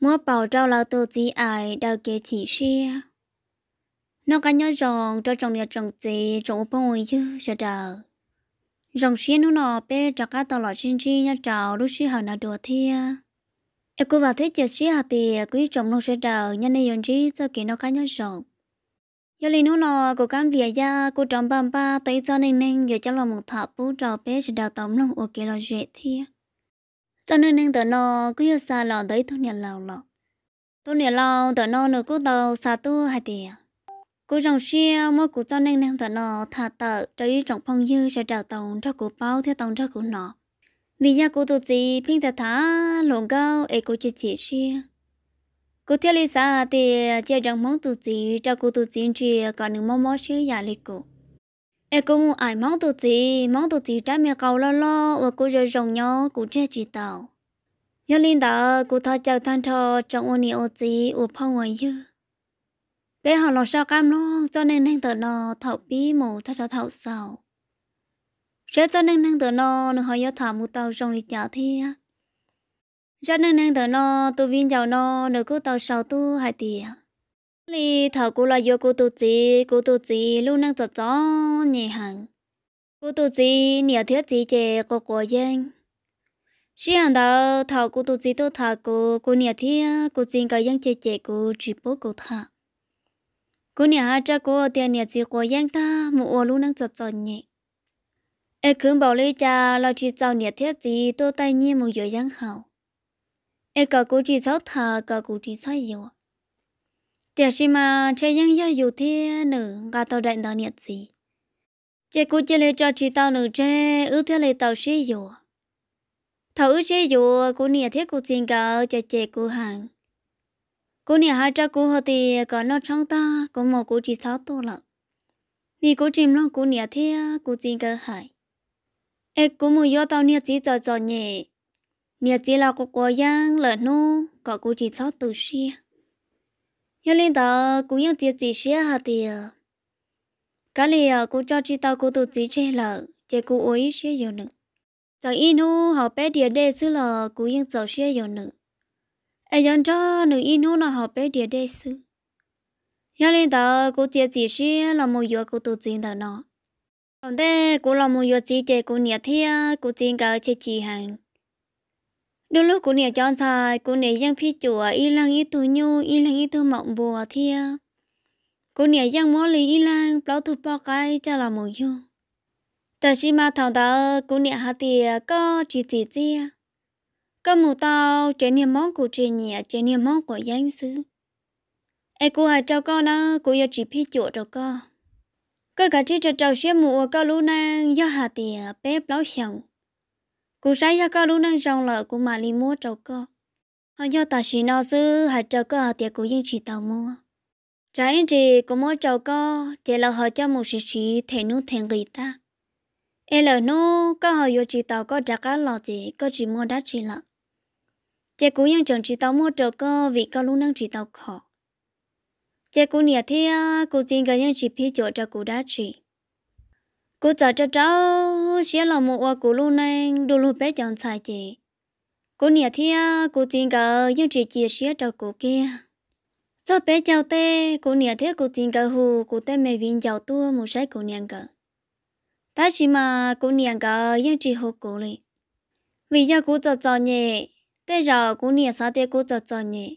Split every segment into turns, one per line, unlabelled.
mua bảo trao là tổ chỉ ai đào kế chỉ xe nó cả nhớ rong cho trồng nhà trồng gì trồng bông ấy chứ sẽ đào rong xe nó nọ bé cho cá tàu lọ trên chi nhá trào lúc xe hở nà đùa thia em cô vào thế chờ xe hạt thì quý trồng nó sẽ đào nhân này yon chi cho kỹ nó cả nhớ rong giờ li nó nọ cô cám địa ra cô trồng băm ba tới cho nên nên giờ cho là một thợ bố trò bé sẽ đào tóm lòng ok lo dễ thia cho nên nên tớ nó cứ yêu xa lò đấy, thôi nhà lò lò tôi nhà lò tớ nó nữa cứ tàu xa tu hai tiền cô dòng xe mà cô cho nên nên tớ nó thả tờ cho ý trọng phong dư, sẽ trả tàu cho cô bao theo tàu cho cô nọ vì nhà cô tụi gì pin tớ thả lồng cao ấy cô chỉ chỉ xe cô theo lý sa thì chơi rằng món tụi gì cho cô tụi gì chỉ còn những món món xe nhà lịch cô em cũng muốn ai mong tụi gì? Mong tụi gì trái mẹ cầu lo lo? Và cô rồi rồng nhau cũng chưa chỉ tàu nhớ linh đó cô thọ chào than thọ trong ô nị ô gì ô phong ngoài dư. Bé họ lo sao cam lo, cho nên nên tờ nó thọ bí mù thọ thọ thọ sầu sẽ cho nên nên tờ nó nó họ nhớ thả một tàu trong đi chả thi cho nên nên tờ nó tôi viên giàu nó được cứ tàu sầu tu hai tiền li thảo cô là do cô tu gì cô tu gì luôn năng tọt gió nhẹ hàng cô tu gì nhiều thiết gì chè cô cô dân chỉ hàng đó thảo cô tu gì tôi thảo cô cô nhiều thiết cô xin cái dân chè chè cô chỉ bố cô thảo cô nhiều hai cha cô tiền nhiều gì cô dân ta mua luôn năng tọt gió nhẹ. Em cứ bảo lấy cha là chỉ giàu nhiều thiết gì tôi tay nhiên một giờ dân hảo em cả cô chỉ sáu thà cả cô chỉ sáu nhiều tiệt gì mà chơi những giờ dù thế nữ, gà tàu đại tàu nhiệt gì. Chị cô chỉ lấy cho chị tàu nữ chơi ước thế lấy tàu xí dù. Thầu ước xí dù cô nhiệt thế cô xin cả cho chị cô hàng. Cô nhiệt hai cha cô họ thì có nó trong ta có một cô chỉ sáu tô lận vì cô chìm lo cô nhiệt thế cô xin cả hải ê cô mua gió tàu nhiệt gì cho cho nhẹ. Nhiệt gì là cô có giang, lợn nu, có cô chỉ sáu tổ xí nhớ lên đó cũng nhận tiền gì xía hả tiệt cả này cũng cho chị tao cũng tụt gì chơi lợ chị cũng ối xía nhiều nữa giờ inu họ bé địa đề xứ lợ cũng nhận giàu xía nhiều nữa ai dọn cho nữ inu là họ bé địa đề xứ. Nhớ lên đó cũng tiền gì xía là một giờ cũng tụt gì đó nó còn đây cũng là một giờ gì chị cũng nhiệt thế cũng tiền cả chị chị hàng đôi lúc cô nè chọn xài cô nè giang phi chùa, y lang y tu nhu, y lang y tu mộng bùa thia. Cô nè giang mó lì y lang bao thu bao cái cho là mộng nhu. Ta chỉ mà thằng ta cô nè hà tiề có chỉ chỉ chia có một tao chế niệm món của chị nhẹ chế niệm món của giang sư ai cô hãy cho con đó cô yêu chỉ phi chùa cho con. Cái cả chỉ cho cháu xem mùa cao lũ nàng do hà tiề bé bao xong cú sai ya có lúc năng trong lợ của mà li mua trâu co. Họ do ta chỉ nó sư hay trâu co thì cú yên chỉ tàu mua trái gì cú mua trâu co thì là họ cho một sự chỉ thể nu thành người ta. E lỡ nu có họ yêu chỉ tàu có trả cá lọ thì có chỉ mua đắt chỉ lợ chị cú yên chồng chỉ tàu mua trâu co vì có lúc năng chỉ tàu khó. Chị cú nhiệt thế cú xin cái yên chỉ phía chỗ cho cú đắt chỉ cô cháu cho cháu, xé là một quả củ luôn này đồ luôn bé chọn xài chị. Cô nhẹ thì cô tin cả nhưng chỉ chia xé cho cô kia. Cho bé cháu tê, cô nhẹ thế cô tin cả hù, cô tê mẹ viên cháu tua một sai cô nhẹ cả ta chỉ mà cô nhẹ cả nhưng chỉ hô cô lên vì giờ cô cháu cho nhẹ, tê giờ cô nhẹ sao tê cô cháu cho nhẹ.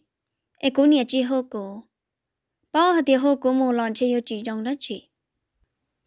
Ai cô nhẹ chỉ hô cô bao hạt thì hô cô một lần chơi chỉ trong đó chị.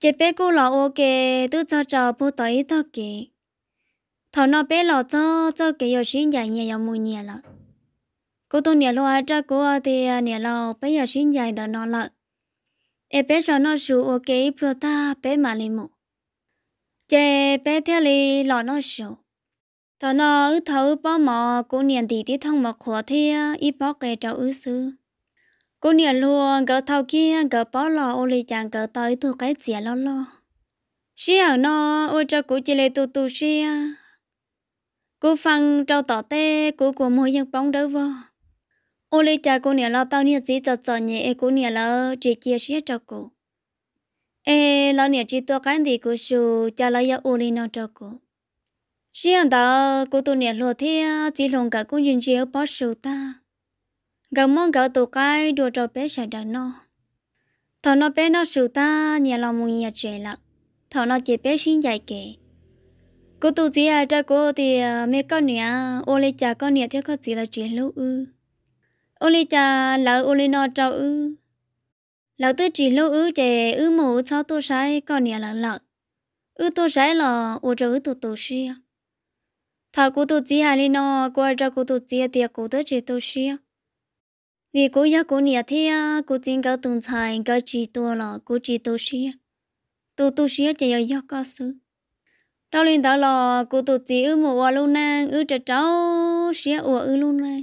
chế bé cô lão ô kê tôi cho cho bố tới thôi kê thằng nó bé là cho cho kê yêu xin dài nhẹ yêu mùi nhẹ là cô tôi nhẹ lo ai cho cô thì nhẹ lo bé yêu xin dài đó nó lợ em bé cho nó số ok pro ta bé mà lên một chế bé theo lì lo nó số thằng nó ư thấu bao mò cô niệm thì tí thông mà khó thế ít bao kê cho ư sư cô nhà luôn gỡ thau kia gỡ bó lò, ô lì chàng gỡ tới thu cái gì lo lo. Xí ở nó ô cho cô chỉ lấy tu tu xí à. Cô phăng trâu tỏ tê cô của mua dân bóng đỡ vô ô lì chàng cô nhà lo tao nhà gì cho cho nhẹ cô nhà lo chỉ chia xí cho cô ê, lo nhà chỉ to cái gì cô su cho lo ya ô lì nó cho cô xí ở đó cô tu nhà lo thế chỉ lòng cả cô nhìn chiếu bó su ta gà mong gạo tổ cái đồ trò bé sẽ đàn nó thọ nó bé nó sửa ta nhà lòng mùng nhà trẻ lạc thọ nó chỉ bé xin dạy kể cô tu gì à cha cô thì mẹ con nhà ô lê cha con nhà theo con gì là chuyện lâu ư ô lê cha là ô lê nó trâu ư lão tư chỉ lâu ư chè ư mù sao tôi sai con nhà là lạc ư tôi sai là ô trâu ư tôi tôi xia. Thọ cô tu gì à lê nó qua cha cô tu gì thì cô tới chỉ tu xia vì cô giáo cô nhà thế à cô tin cái tuần sai cái chỉ tua là cô chỉ tu sĩ. Tu tu sĩ chỉ là giáo cao sư đó lên đó là cô tu chỉ ư một hoa luôn nè ư cho cháu sĩ ở ư luôn nè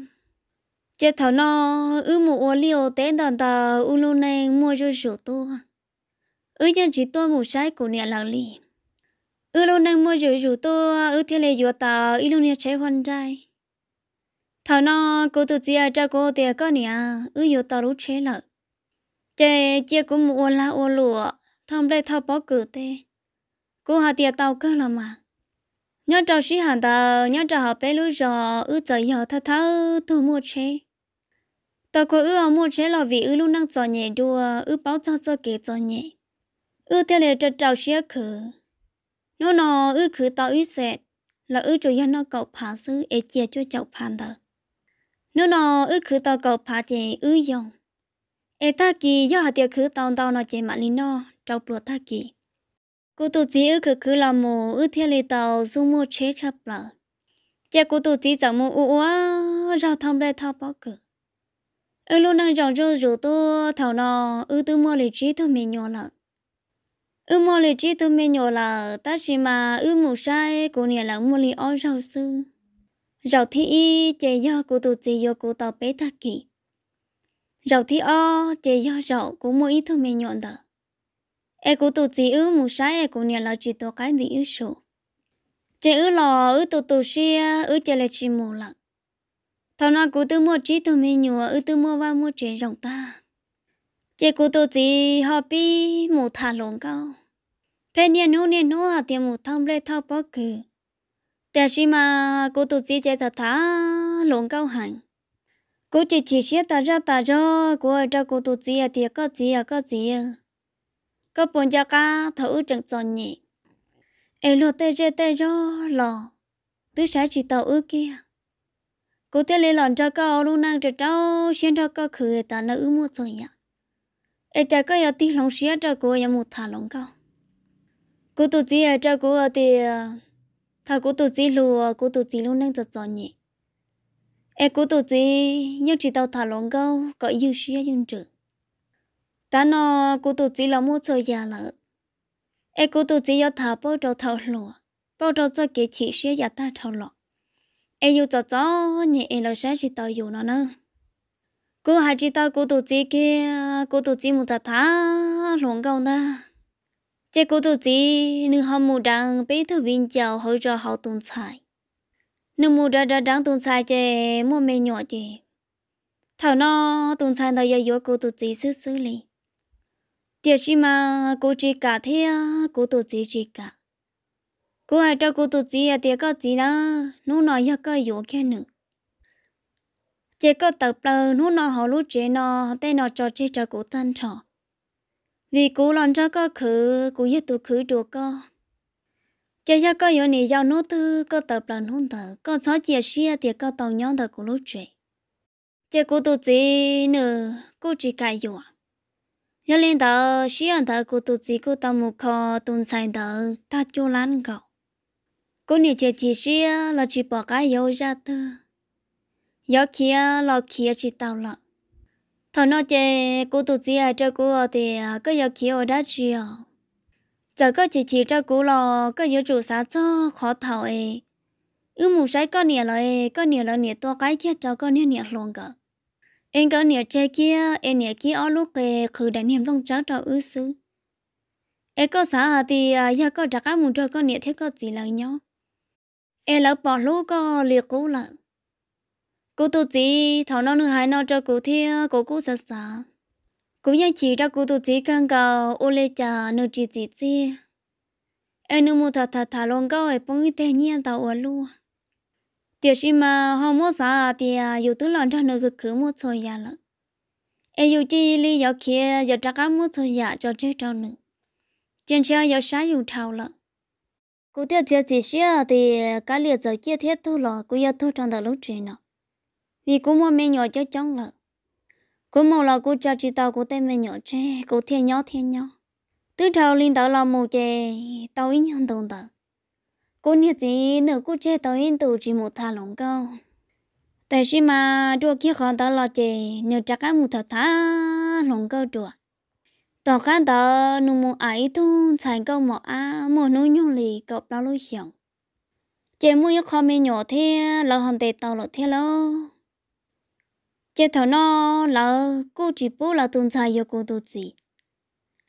chế thảo nó ư một hoa liều té đàn ta ư luôn nè mua cho sổ tu. Ư chân chỉ tu một sai cô nhà là liền ư luôn nè mua cho sổ tu ư thế này giờ ta ư luôn nè chạy hoàn trai thảo nó cô tự chia cho cô tiền có nè ư yêu tao lúc chế lợ. Chế chia cũng mua la, ô lụa thằng đây thao bỏ cử tê. Cô hà tiền tao cơ là mà. Nhớ trò sĩ hẳn tờ nhớ trò họ bé lúc rò ư giờ giờ thao thao thu mua chế tao có ư mua chế là vì ư lúc năng giò nhẹ đùa, ư báo cho cho kể giò nhẹ. Ư theo lệ trò trò sĩ khử. Nó nó ư khử tao ư sẹt là ư chủ yếu nó cậu phá sư ế chia cho chậu phàn tờ nếu nó ư khử tao cầu phá chế ư dòng. Ê, ta kỳ do hạt tiêu khử tao tao nó chế mạng lý nó trâu bộ ta kỳ cô tụ chỉ ư khử khử là mù, ư thiên lý tao dung mua chế chập lợ chế cô tụ chỉ chẳng mù ủ á rau thông đây thao bó cử. Ư luôn đang dòng rô rủ tô, thảo nó ư tư mua lý trí tôi mình nhỏ lợ. Ư mua lý trí tôi mình nhỏ lợ, ta chỉ mà ư mù sai cô nè là mua lý ó rau sư rau thi y chè do cô tụ chè do cô tao bé ta kỳ rau thi o chè do rau cô mua ít thôi mẹ nhọn đó e cô tụ chè ư mù sai e cô nhà là chỉ to cái gì ư số chè ư lò ư tụ tụ xia ư chè là chỉ mù lặng thằng nào cô tự mua chỉ thôi mẹ nhọ ư tự mua vào mua chè rau ta. Chè cô tụ chè họ bi mù thà lỏng cao bên nhà nô nhà nô à tiệm mù thằng lê thao bao cử แต่ชิมากูตุจีเจตถาหลงเก้าหันกูจิตเสียตาจ้าตาจ้ากูจะกูตุจีอะเดียก็จีอะก็จีอะก็ปนจากาเธอจังจอนนี่เอโลเตเจเตจ้าหล่อตื้อใช้จิตตาอื้อเกียกูเตลีหล่อนจะก็เอาลูกนางจะเจ้าเชียนจะก็คือตาเนื้อมัวจอยอะเอแต่ก็อย่าตีหลงเสียจะกูอย่ามุดถาหลงเก้ากูตุจีอะจะกูอะเดีย thà cô tụt chỉ lùa cô tụt chỉ luôn đang giật giật nhỉ. Em cô tụt chỉ nhưng chỉ tao thả lỏng câu có yêu xía nhưng trừ? Ta nó cô tụt chỉ là mua cho già lợ. Em cô tụt chỉ yêu thả bao trâu thầu lùa bao trâu cho cái chỉ xía già ta thầu lọ em yêu cho cho nhỉ em là sẽ chỉ tao yêu nó nữa cô hai chỉ tao cô tụt chỉ kia cô tụt chỉ một thả lỏng câu na chế cô tu chỉ nữ họ mù đăng bé thư viên chào hỗ trợ họ tồn tại nữ mù đăng đăng đăng tồn tại chế mua mê nhỏ chế thảo nó tồn tại đâu giờ cô tu chỉ xử xử lý tiệt gì mà chỉ cả thế cô tu chỉ chỉ cả cô hay cho cô tu chỉ à tiệt có gì đó nó nói có yếu cái nữa chế có tập lờ nó nó họ lúc chế nó tên nó cho chế cho cô tân trọ vì cú lần cho có khử cú nhất tụ khử đồ co chơi cho có yếu này giao nốt tư, có tập lần hôn thở có sáu chia xia thì có tàu nhau thở của lúc chuyện chơi cú tụ gì nữa cú chỉ cài dùa giờ lên thở xia thở cú tụ gì cú tàu một kho tuần sai thở ta cho lăn cậu cú này chơi chỉ xia là chỉ bỏ cái yếu ra tư yếu kia là kia chỉ tàu lợn thằng nó chơi cô tụt gì à cho cô thì có giờ kia ở đó chi giờ có chỉ chỉ cho cô lo có giờ chủ sáng cho, khó thầu ấy ư mù sai có nhiều lời có nhiều lời nhiều to cái kia cho có nhiều nhiều luôn cả. Em có nè chơi kia, em nè kia ở lúc cái khử đại niệm trong cháu cho ư sư em có xã à thì à, giờ có đặt cái mù cho con nè thế có gì là nhau. Em lỡ bỏ lúc có liệt cố lại cô tu chỉ thảo nó nữa hai nó cho cô thia cô cũng sợ sợ cô nhớ chỉ cho cô tu chỉ càng cầu ô lê trà nữa chỉ chỉ chi. Em nu mua thật thật thả luôn câu ấy bông ít tiền nhiên tao ở luôn tiểu gì mà họ mua 啥 thì à, dù thứ lần cho nữa cứ cứ mua thôi ya dạ lắm em dù chỉ lý do kia giờ chắc ăn mua thôi ya cho chơi trâu nữa trên xe giờ sáng yêu thảo lắm cô tiếc tiếc chỉ xe thì cái liệt giờ chia thiết thu lọ cô yêu thu trong đầu lúc chuyện nào vì cũng mua mẹ nhỏ cho chồng lợ. Cũng mua là cô cho chị tao cô tên mẹ nhỏ che cô thiên nhỏ thiên nhỏ từ đầu linh tao là một chè, tao ít hơn tao tờ cô nhiệt gì nữa cô che tao ít tụ chỉ một thà lòng câu. Tại sao mà đua kia khó tao là chè nhớ chắc cái một thà thà lòng câu đùa tao khán tao nụ một ai tu thành câu một à một nụ nhung lì cọp đó lối xiong chè mua khó mẹ nhỏ thế là hòn tệ tao là thế lâu chế thầu nó là cô chỉ bố là tuần sai yêu cô tu gì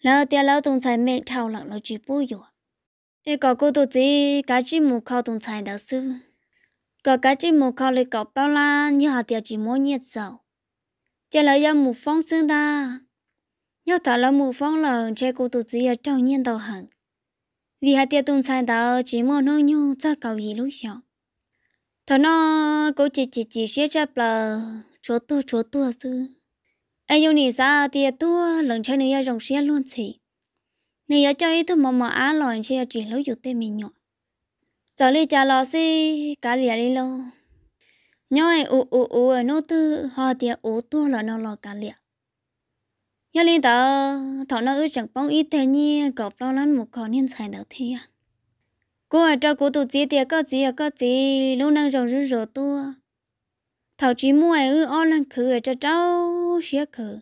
là tia là tuần sai mẹ thầu là là chỉ bố yêu e có cô tu gì cả chỉ một khâu tuần sai đạo sư có cả chỉ một khâu lấy cọp bao la như hạt tia chỉ muốn nhiệt dầu chế là yêu một phong xương ta nhớ thà là một phong là chế cô tu gì ở trong nhiên đầu hẳn vì hạt tia tuần sai đạo chỉ muốn nó nhu ra cầu gì lúc sau thằng nó cô chỉ chỉ chỉ sẽ chấp là chỗ tua chỗ tua sư. Ai yêu nị ra thì à, tua lần chơi này à, rong xe luôn chị nị ở chơi tôi mà mà á lòi chơi chỉ lối dụ tên mình nhọ giờ đi trả lò xí cả lìa đi lâu nhoi ủ ủ ủ ở nô tư họ thì ủ à, tua là nó lò cả lìa. Nhớ lên tờ thọ nó ư chẳng bóng ít thế nhi, cọp lo lắm một con nhân xài đầu thi à. Cô ở trong cô tụt gì thì có gì có gì lúc năng rong rú rú tua thảo chỉ mua ai ư on lần khử ở cho cháu xía khử.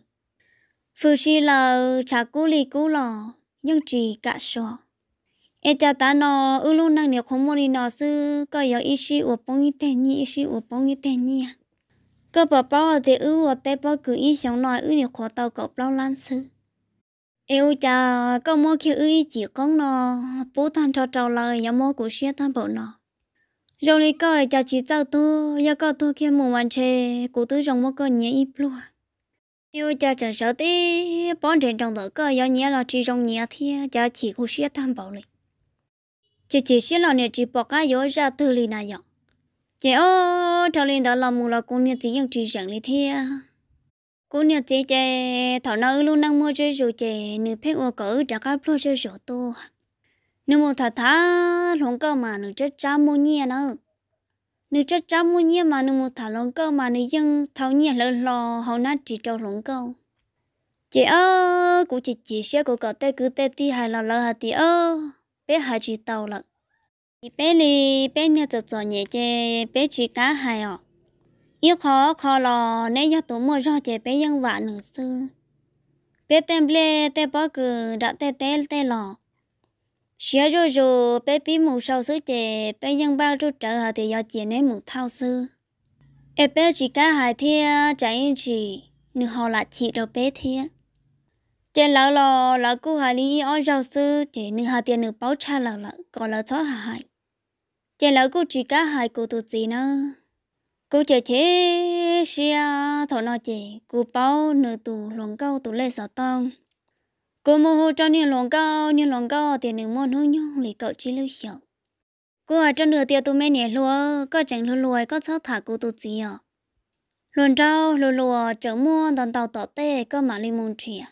Phụ sĩ là chả cú lì cú lò, nhưng chỉ cả sọ e cha ta nó ư luôn năng nếu không muốn đi nó sư, có yếu ý sĩ của bông y tên nhỉ ý sĩ của bông ý tên à? Cơ bà bảo thì ư ở tây bao cứ ý sống nói ư nếu khó tàu cậu bao lan sư. Yêu cha có mua khi ư chỉ con nó bố than cho trâu lời yếu mua của xía than bộ nó rồi lấy coi cho chị cháu tu giờ có tu kia một วัน chơi cụ tư trong một cái nhẹ ít luôn yêu cho chẳng sợ tí. Bọn trên trong đó có giờ nhẹ là chỉ trong nhẹ thì cho chị cụ xía tham bảo này chị chỉ xía là nè chỉ bỏ cái yếu ra từ lì này vậy chị ô cho lên đó là mù là cô nè chỉ những chỉ rằng lì thì cô nè chị chị thằng nào luôn đang mua chơi rồi chị nửa phép ô cỡ, trả cái pro chơi rồi tôi nếu mà thà thà lòng cơ mà nó chết cha mua nhia nữa nếu chết cha mua nhia mà nếu mà thà lòng cơ mà nếu dân thâu nhia lỡ lò, hậu nát chỉ cho lòng cơ. Chị ơ cụ chị chỉ sẽ cụ có tê cứ tê ti hài là lỡ hà chị ơ? Bé hà chị tàu lợ bé li bé nhớ cho cho nhẹ chị bé chỉ cá hài à yêu khó khó lò nếu do tổ mua cho chị bé dân vạn nữ sư bé tem lê tê bó cứ đã tê tê tê lò xia rồi rồi bé bí mù sau sứ chè, bé nhân bao rồi trở hà thì do chè nên mù thao sư e bé chỉ cá hài thia chạy chỉ nửa họ là chị rồi bé thia chè lão lò lão cô hà lý ở rau sư chè nửa hà tiền nửa báo cha lão lão còn là chó hà hài. Chè lão cô chỉ cá hài cô tụ gì nữa cô chè chế xia thọ nó chè cô báo nửa tụ lòng câu tụ lê sọ tông cô mua hồ cho nên lòng cao nên lòng cao thì nương mua hôn nhung lì cậu chỉ lưu hiểu. Cô ở trong nửa tiệc tụi mẹ nhẹ lúa có chẳng lúa lúa có sao thả cô tụi gì à luôn trao lúa lúa chở mua đòn tàu tỏ tê, có mà lên môn trẻ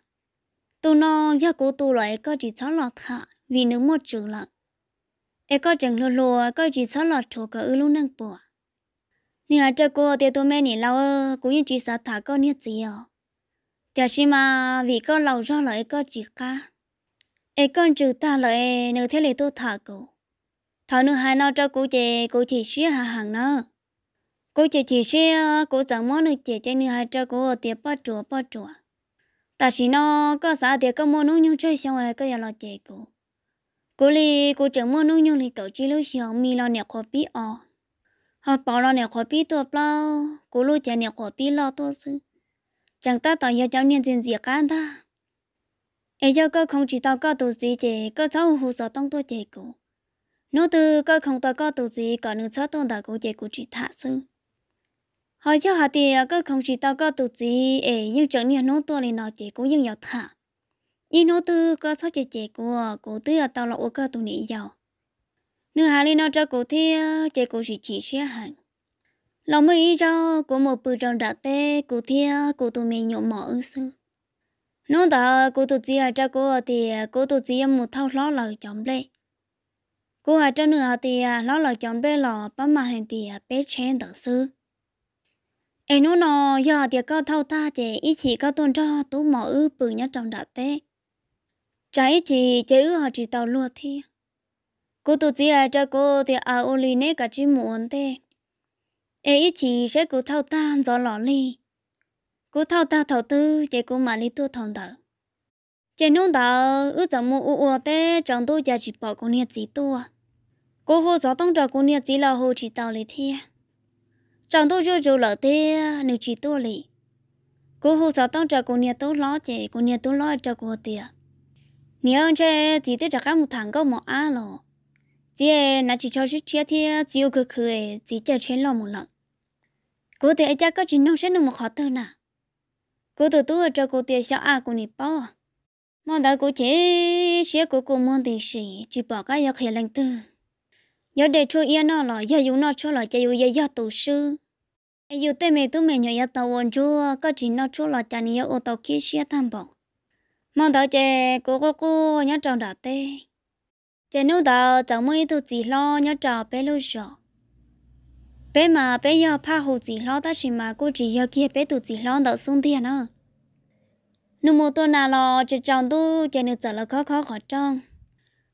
tụi nó gia cô tụi lại có chỉ sao lọt thả, vì nếu mua trừ lận e có chẳng lúa lúa có chỉ sao lọt chỗ cả ư luôn năng bùa. Nè cho cô tiệc tụi mẹ nhẹ lâu cũng như chỉ sao thả có nhiệt gì à chả xí mà vì con lâu do lại có chỉ cả ấy con trừ ta lại nếu thế này tôi thả cô thả nữa hai nó cho cô chị cô chỉ xí hà hàng nó cô chị chỉ xí cô chẳng muốn được chị cho nữa hai cho cô tiệp bắt chùa bắt chùa. Ta chỉ nó có xã tiệp có mua nông nhung chơi xong rồi có nhà lo chị cô cô li cô chẳng mua nông nhung thì cậu chỉ lúc xong mi lo nè khó bí ọ họ bảo lo nè khó bí tôi bao cô lúc chị nè khó bí lo tôi sư chẳng ta tỏ yêu cháu niên diện diệt cả ta ấy cho cơ không chỉ tao có tù gì chế cơ cháu hù sơ tông tôi chế cụ Nô từ cơ không tao có tù gì cả nữ cháu tông đã cụ chế cụ chỉ thả sư hỏi cho họ thì cơ không chỉ tao có tù gì ấy nhưng chẳng niên nô tôi lên nó chế cụ nhưng giàu thả nhưng nô từ cơ cháu chế chế cụ cụ từ tao là ô cơ tù nị giàu nữ hà lên nó cho cụ thì chế cụ chỉ chỉ xe hàng lòng mới cho của một bữa trong đã tê cụ thia cụ tụi mình nhộn mỏ ứng sư nó đã cụ tụi chị cho cô thì cụ tụi chị một thao lo lời chọn lệ cô ở cho nữa thì à, lo lời chọn bê là bấm mà hình thì à, bé chén đỡ sư em nó nó giờ thì có thao ta chị ý chỉ có tôn cho tú mỏ ư, bự nhất trong đã tê. Trái chỉ chế ư họ chỉ tàu lúa thi cô tụi chị cho cô thì à ô lì nè cả chỉ muốn thế ấy chỉ sẽ cứ thao ta gió lỏ li cứ thao ta thầu tư, chỉ cứ mà li tu thòng đỡ chỉ nung đỡ ước giờ mua u u té chẳng tu giờ chỉ bỏ con nhiệt chỉ tua. Cô hồ gió tông trò con nhiệt chỉ là hồ chỉ tàu li thia. Chẳng tu chưa chưa lỡ té nếu chỉ tu li cô hồ gió tông trò con nhiệt tu lo chỉ con nhiệt tu lo cho cô tiệt nếu anh chơi chỉ tới chắc một thằng có một á rồi chỉ nãy chỉ cho chút chia thì chỉ có cười chỉ cho trên lo một lần cô thì ai cha có chỉ nông sẽ nông một khó tư nè cô từ từ cho cô tiền sao à cô nị bao mà đã cô chế sẽ cô cô muốn thì sẽ chỉ bỏ cái việc hiện lên tư giờ để cho yên nó là giờ dùng nó cho là giờ yêu giờ tổ sư yêu tên mẹ tôi mẹ nhỏ giờ tàu ôn chúa có chỉ nó cho là cha nhiều ô tàu kia sẽ tham bảo mà đã chế cô cô cô nhớ trong đã tê chơi nếu đó chẳng mấy tôi chỉ lo nhớ trò bé lâu rồi bé mà bé giờ pha hồ gì lo ta chỉ mà cô chỉ giờ kia bé tụ gì lo đỡ xuống tiền nữa nếu một tuần nào lo chỉ chọn tu chỉ nữa giờ là khó khó khó trong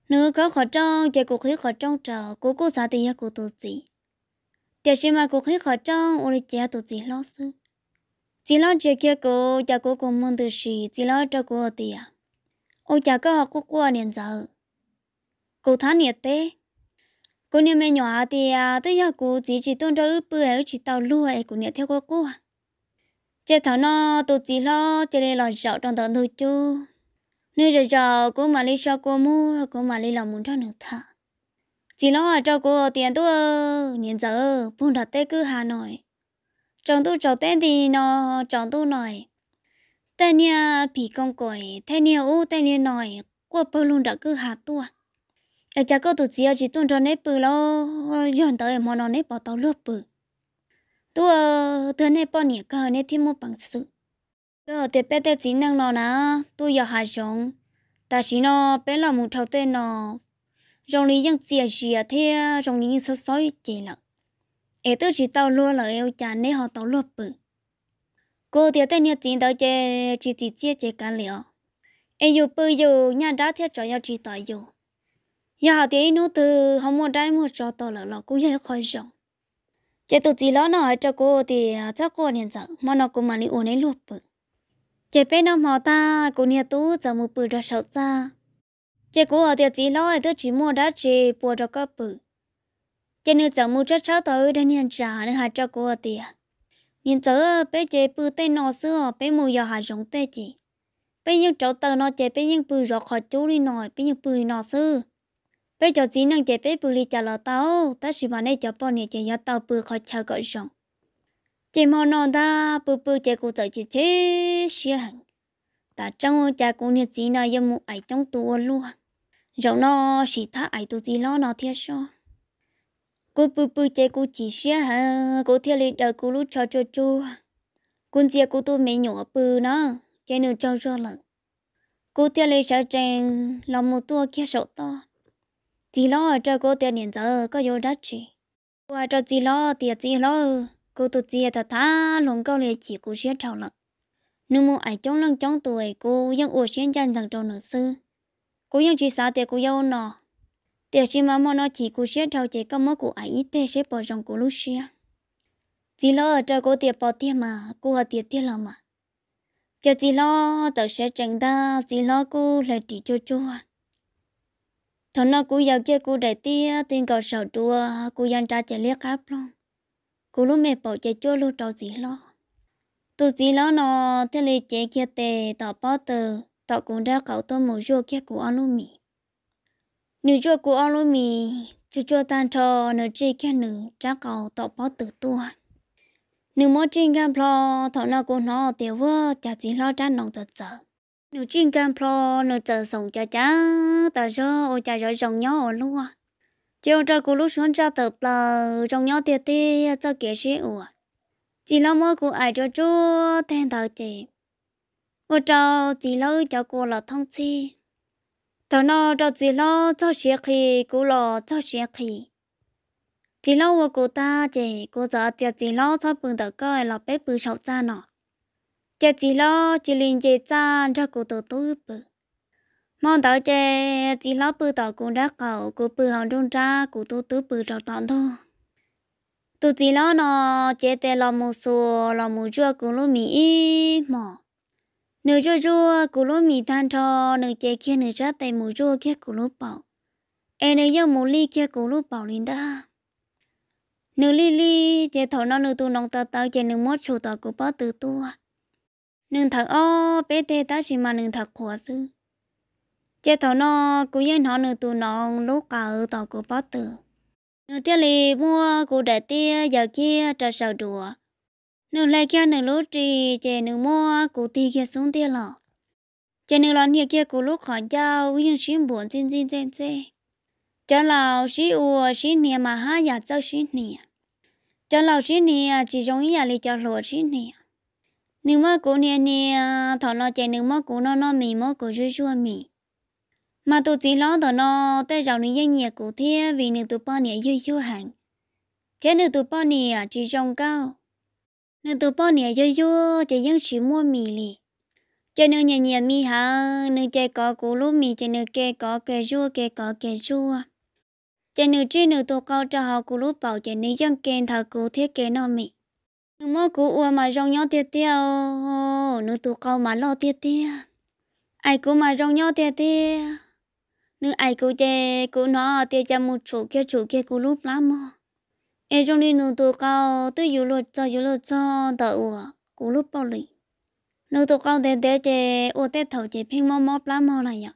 nữa khó khó trong chỉ cuộc khí khó trong chờ cô cô sao tiền cô tụ gì để chỉ mà cuộc khí khó trong ôi chỉ tụ gì lo sư chỉ lo chỉ kia cô cha cô cũng muốn được gì chỉ lo cho cô tiền ôi cha có học cô giờ cô thán nhiệt tê cô niệm mẹ nhỏ thì à tới giờ cô chỉ chỉ tôn cho ư bự ấy chỉ tàu lúa ấy cô niệm theo cô cô à chế thảo nó tôi chỉ lo cho nên là sợ trong tận thôi chú nếu giờ giờ cô mà đi cho cô mua cô mà đi làm muốn cho nữa thà chỉ lo cho cô tiền tôi nhìn giờ buôn đặt tê cứ hà nội chồng tôi cháu tên thì nó chồng tôi nói tên nhà bị công còi tên nhà u tên nhà nói qua bao luôn đã cứ hà tôi ở cha cô tụt chia chỉ tuân cho nếp bự lo dọn tới mà nó nếp bỏ tàu lướt bự. Tôi ờ, tôi nếp bỏ nhẹ cơ, nếp thêm một bằng sự. Tôi để ờ, bé tết chỉ năng nó nà tôi giờ hạ giống ta chỉ nó bé là một thầu tên nó trong lý dân chia chia thế trong lý số số chỉ là ấy tôi chỉ tàu lúa là yêu cha nếp họ tàu lướt bự. Cô thì tên nhật chỉ tới chơi chỉ chỉ chia chơi cả liệu ấy dù bự dù, nhà đã thiết cho nhau chỉ tới dù giờ thì nó từ không một đại một cho tôi là nó cũng dễ khỏi rộng chỉ lo nó nói cho cô thì chắc cô nhận rằng mà nó cũng mà đi uống ấy luộc bự chỉ bên nó mà ta cô nhận tú giờ một bự ra sợ ra chế cô ở tiệm chỉ lo thì chỉ mua đã chế bùa cho các bự chế nữa giờ mua chắc cháu tới đây nhận trả nên hạt cho cô ở tiệm nhìn giờ bé chế bự tên nó xưa bé mua giờ hạt giống tê chị bé nhưng cháu tờ nó chế bé nhưng bự rồi khỏi chú đi nổi bé nhưng bự đi nó xưa bây giờ chỉ năng chế bé bù li trả lò tao. Ta chỉ mà này cho bọn này chế nhà tao bự khỏi chờ gọi xong chế mò non ta bự bự chế cụ tới chế chế xia hẳn. Ta trong cha cụ nhiệt gì nào yếm một ai trong tua luôn rồi nó chỉ tha ai tu gì lo nó thiệt sao cô bự bự chế cụ chỉ xia hả cô thiệt li đời cụ lúc cho cho chu quân chia cụ tu mẹ nhỏ bự nó chế nửa cho rồi, lợn cô thiệt li sợ chèn lòng một tua kia sầu to chỉ lo cho cô tiền điện giờ có vô đất chứ qua cho chỉ lo tiền chỉ lo cô tụt chỉ thật thà lòng câu lệ chỉ cô sẽ thảo luận nếu muốn ai chống lăng chống tuổi cô vẫn ủa xuyên chân thằng trâu nữ sư cô vẫn chỉ sao tiền cô yêu nó tiền chỉ mà mà nó chỉ cô sẽ thảo chỉ có mất của ai ít thế sẽ bỏ trong cô lúc xưa chỉ lo cho cô tiền bỏ tiền mà cô họ tiền tiền là mà cho chỉ lo tớ sẽ chẳng ta chỉ lo cô là chỉ cho chua thằng nó cú giàu chơi cú đại tia tiền cầu sầu chua cú dân tra chơi liếc áp luôn cú lúc mẹ bỏ chạy chua lúc trâu gì lo. Tôi gì lo nó, thế là chơi kia tệ tỏ bao tờ, tỏ cũng ra cầu tôi một chua kia của anh luôn mì. Nếu chua của anh luôn mì chú chua tan cho nửa chơi kia nữ ra cầu tỏ bao tờ tua. Nếu mỗi chuyện cam lo thọ nó của nó tiểu vợ chả gì lo trả nông giật giờ nếu chuyên cam pro nếu chờ sống cha cha, ta cho, ô cha rồi rồng nhỏ ở luôn à. chiều trời cô lúc xuống ra tập là rồng nhỏ tiệt tiệt cho kẻ sĩ ủa. Chỉ lo mơ của ai cho chú thêm tao chị ô cho chỉ lâu cho cô là thông chi. Tao nó cho chỉ lâu cho xe khi cô là cho xe khi chỉ lâu của cô ta chị cô giờ tiệt chỉ lâu cho bưng đầu coi là bé bự sầu cha nọ chị chỉ lo chỉ liền chị cha cho cô tổ tư bự mong tao chị chỉ lo bự tao cũng đã cầu cô bự hàng trung ra cô tổ tư bự trâu tao thôi tụi chị lo nó chế tê lo một số lo một chua cú lo mì mỏ nửa chua chua cú lo mì than cho nửa chế kia nửa chát tay một chua kia cú lo bảo em nửa yêu một ly kia cú lo bảo liền đã nửa ly ly chế thầu nó nửa tu nông tao tao chế nửa mót chủ tao cú bảo từ tu à nương thật ô bé tê ta chỉ mà nương thật khổ sư? Chế thầu nó cú yên nó nương tu nó lúc cả ở tàu của bảo tử nương tiếc lì mua cụ đại tia giờ kia trời sầu đùa. Nương lại kia nương lúa trì, chè nương mua cụ ti kia xuống tia lọ chè nương lon kia cụ lúc khỏi giao nhưng xin buồn xin xin xin xin. Cho lão sĩ ua sĩ nia mà ha giả cho sĩ nia cho lão sĩ nia chỉ giống như là cho lúa sĩ nia nương mua cô nè nè thọ nó chạy nương mua cô nó nó mì mua cô rơi rua mì. Mà tôi chỉ lo tụi nó tới giàu nữa dân nhiệt cô thế vì nương tụi bao nè yêu yêu hàng thế nương tụi bao nè chỉ trồng cao. Nương tụi bao nè yêu yêu chạy dân chỉ mua mì lì. Cho nương nhà nhà mì hả nương chạy có cô lúa mì cho nương kê có kê chua kê có kê chua cho nương chơi nương tụi cao cho họ cô lúa bảo cho nương dân kê thằng cô thiết kê nó mì nhưng mà củ ua mà rong nhau tiệt tiệt nữ tụi cao mà lo tiệt tiệt ai cũng mà rong nhau tiệt tiệt nữ ai cô chê cô nó tiệt cho một chỗ kia chỗ kia cô lúc lắm mà em trong đi, nữ tụ cao tự yếu luật cho yếu luật cho đỡ cô lúc bao lì. Nữ tụ cao tiệt tiệt chê ua tiệt thầu chê phim mò mò lắm mà này ạ.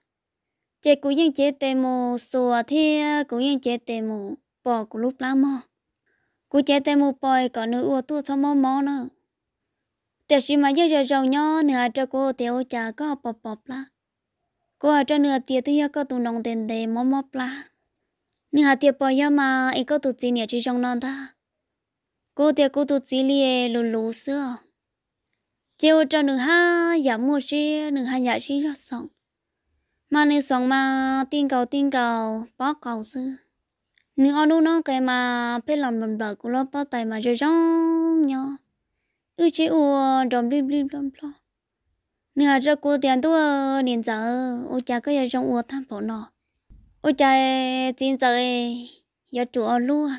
Chê cô yên chê tê mù sùa thì cô yên chê tê mù bỏ cô lúc lắm mà cú chế tê mù bòi có nữ ua tu thơ mò mò nữa. Tiểu sĩ mà giờ giờ giàu nhó nửa cho cô tiểu cha có bọp bọp la. Cô ở cho nửa tiệt thứ có tụ nòng tiền đề mò mò la. Nửa tiệt bòi giờ mà ấy có tụ gì nhỉ chỉ trong non ta. Cô tiệt cô tụ gì liề lù lù xưa. Chiều cho nửa ha giả mua xe nửa ha giả xe ra sòng. Mà nửa sòng mà tin cầu tin cầu, bó cầu xưa nửa ở đâu nó cái mà phải làm mình bảo của lo bao tay mà chơi rong nhau ư chế u đom blim blim đom lo nửa cho cô tiền tôi ờ, nên giờ ô cha có giờ trong u tham phổ nọ. Ô cha tiền giờ giờ chủ luôn.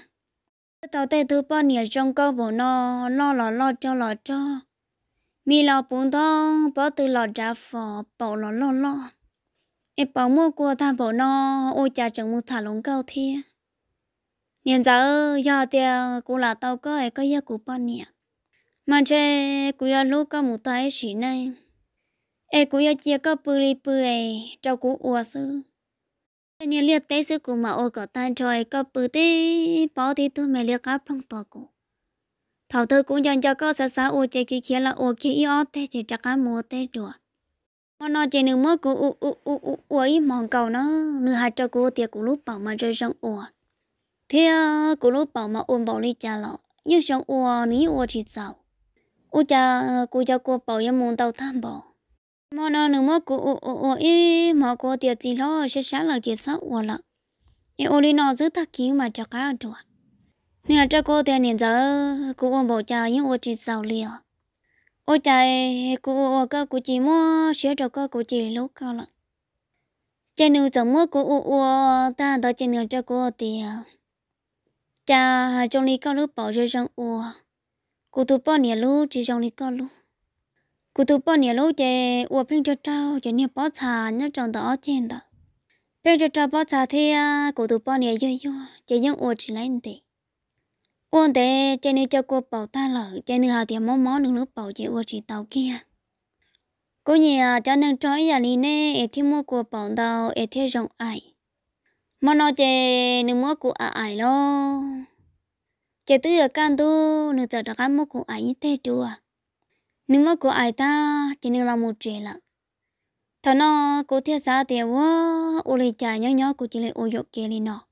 Tao tay thứ bao nhiêu trong câu bộ nọ, lo lo lo cho lo cho. Mi lo bún thong bỏ từ lo trả phò bỏ lo lo lo. Em bảo mua của tham phổ nọ ô cha chẳng mua thả lông câu thia nên giờ giờ thì cô là tao có ai có giờ cô bao nhiêu mà chơi cô yêu lúc có một tay xí này ê cô yêu chia có bự li bự ê cho cú ua sư như liệt tế sư của mà ô có tan trời có bự tế bỏ thì tôi mẹ liệt áp trong tòa cô, thảo thư cũng dành cho có xa xa ô chơi kia kia là ô kia yếu tế chỉ chắc ăn mua tế rồi, mà nó chỉ nửa mơ cú u u u u u ấy mòn cầu nó nửa hai cho cô tiệt cú lúc bảo mà rơi trong ua thì cú lúc bảo mà ôn bảo đi cha lọ như trong ua ní ua chỉ giàu u cha cú cho cô bảo yếm muốn tàu tham bảo mà nó nữa mà cô ô ô ô ý mà cô tiệt gì lo sẽ sáng là kiệt sáu ô lợ ý ô đi nó giữ ta kí mà cho cá đồ nè cho cô tiền hiện giờ cô ôm bộ cha những ô chỉ giàu liền ô cha cô ô cơ cô chỉ mua sữa cho cơ cô chỉ lúc cao lợ trên nữ giờ mua cô ô ô ta đó trên nữ cho cô tiền cha trong lý cao lúc bỏ rơi trong ô cụ tu bỏ nhà lúc chỉ trong lý cao lúc cụ tu bỏ nhà lâu chứ uổng bên cho trâu cho nhà bỏ trà nhớ trong đó trên đó bên cho trâu bỏ trà thì cụ tu bỏ nhà yo yo chỉ những uổng chỉ lấy đi ôn để cho nên cho cô bảo ta lỡ cho nên hà tiền món mó được nước bảo chị ôn chỉ tàu kia cô nhà cho nên trói nhà đi nè thì mua cô bảo đầu thì thêm rộng ai mà nó chè nước mua của à ai lo. Chè tư ở can tu nước giờ đã mua của ai như thế chùa nước mua của ai ta, chỉ nước là một chuyện lận. Thằng nó cố thiết giá tiền quá, ô lì chả nhỏ nhỏ của chỉ lấy ô dục kia lên nó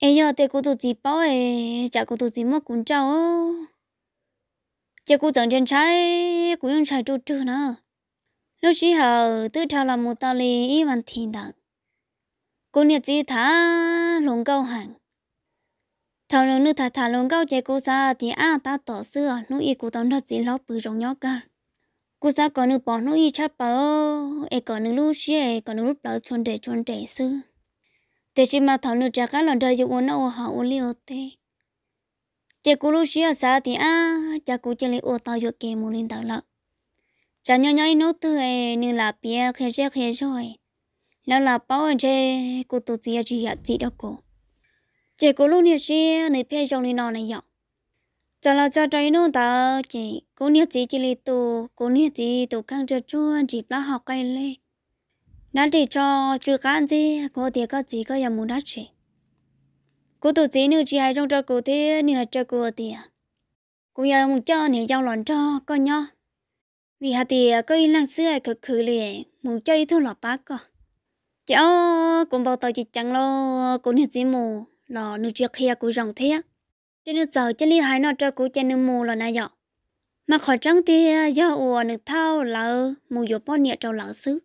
ấy giờ thì cô tụt gì bao ấy chả cô tụt gì mất cũng cháu. Chả cô chẳng trên trái cũng chẳng trái trâu trâu nữa lúc chỉ hờ tự thao làm một tao lì ý văn thiên đặng cô nhiệt gì thả lồng câu hàng thảo lồng nữ thả thả lồng câu chạy cô xa thì a ta tỏ xưa lúc y cô tông thật gì lóc bự rong nhóc cả cô xa còn nữ bỏ nữ y chắp bờ e còn nữ lúc xe còn nữ lúc đó chuẩn để chuẩn để xưa thế chỉ mà thảo nữ trả chắc lần đời dụng nó họ ô liu thế chỉ cô lúc xưa xa thì a cha cô chỉ lấy ô tao vô kề một lên tao lợ chả nhau nhau nốt từ ấy nên là bia khe khe khe rồi là là bảo chế cô tự gì chỉ là gì đó cô chỉ cô luôn này xưa này phải trong này nào này dọc chả là cha trái nó ta chỉ cô nhớ gì chỉ lấy tu cô nhớ gì tu khang cho chỉ là học cái này, nãy thì cho chưa cán gì cô thì có gì có nhà muốn đắt chị cô tu gì nữa chỉ hay trong cho cô thế nữa cho cô thì cô nhà muốn cho nữa giao lòn cho con nhá vì hạt thì có ý lăng xưa cực khử liền muốn chơi thôi là bác cơ cháu cũng bảo tao chỉ chẳng lo cũng hết gì mù là nữ chiếc kia của rồng thế cho nên giờ chân li hai nó cho của chân nước mù là nay giờ mà khỏi trắng thì à, giờ ủa nữ thao là, mù dột bao nhiêu trâu lão xứ.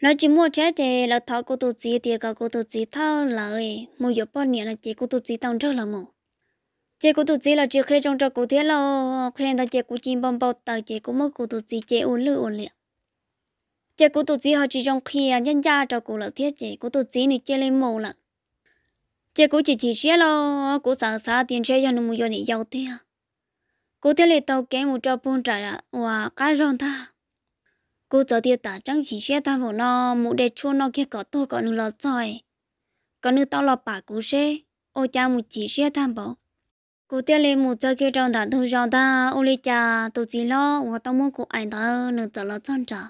Là chỉ mua trái thì là thọ cô tụi chị thì cả cô tụi chị thao là mù dột bao nhiêu là chỉ cô tụi chị tao cho là mù chị cô tụi chị là chỉ khi trong trâu cô thế là khi ta chị cô chim bông bao tờ chị cô mất cô tụi chị chị ổn lự ổn liệt chị của tổ chức họ chỉ trong khi à, nhân gia cho cô là thiết chị của tổ chức này chơi lên mồ là chị của chỉ chỉ xe lo của xã xã tiền xe cho nó mua cho này giàu thế à. Của thế là tàu kém một trăm bốn trả là và cá rong ta cô giờ thì ta chẳng chỉ xe ta vào nó một đề chua nó kia có tôi có nữa là rồi có nữa tao là bà cô xe ô cha một chỉ xe tham bảo cô tiếc lên một giờ kia trong đàn thu cho ta ô lê cha tổ chức lo và tao muốn cô anh ta nữa tao là chân trả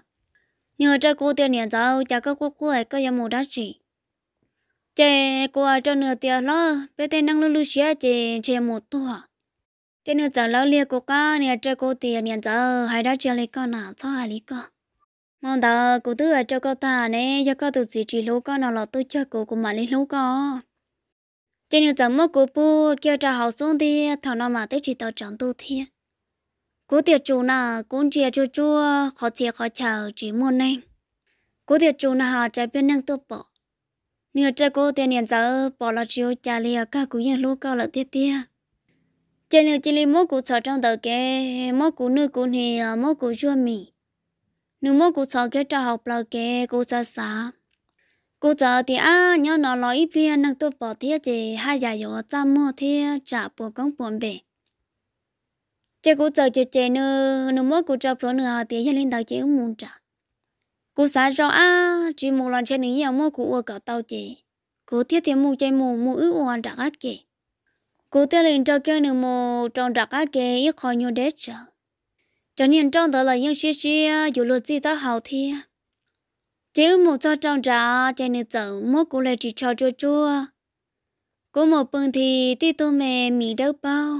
nhờ cho cô tiền nhận giàu cha các cô cô ấy có nhà một đá chỉ chè cô ở cho nửa tiền lo bé tên năng lưu lưu xia chè chè một tuổi chè nửa giờ lâu lia cô ca nè cho cô tiền nhận giàu hay đã chơi lấy con nào cho hai lấy con. Mong ta cô tư ở cho cô ta, nè cho cô tự chỉ chỉ lú con nào là tôi cho cô cũng mà lấy lú con chỉ nửa giờ mất cô bu kêu trả học xuống đi thằng nào mà tới chỉ tao chẳng tu thiệt cô tiệt chủ na cũng chia chua chú khó chia khó chào chỉ muốn này. Cô tiệt chủ na họ trái bên năng tu bỏ. Nếu trái cô tiền nhận giờ bỏ là chiếu trả lìa cả cú yên lúc cao là tiết tiết. Chỉ nếu chỉ li mất cú sợ trong đầu cái mất cú nữ cú thì ờ, mất cú chua mì. Nếu mất cú sợ cái trả học là cái cú sợ sợ cú sợ thì à nhớ nó lo ít bia năng tôi bỏ thiết thì hai giờ yếu ra mua thiết, trả bộ công bốn bể chế cô chờ chế chế nữa nữa mỗi cô cho pro nữa thì gia linh đạo chế muốn trả cô xã cho à chỉ một lần chơi nữa mỗi cô ở cả tàu chế cô thiết thì mua chơi mua mua ước hoàn trả các chế cô thiết lên cho kia nữa mua trong trả các chế ít khó nhiều đấy chờ cho nên trong đó là những xí xí, dù luật gì đó hào thiệt chứ một cho trong trả chơi nữa dở một cô lại chỉ cho cho chua. Cô một bưng thì tí tôi mẹ mì đâu bao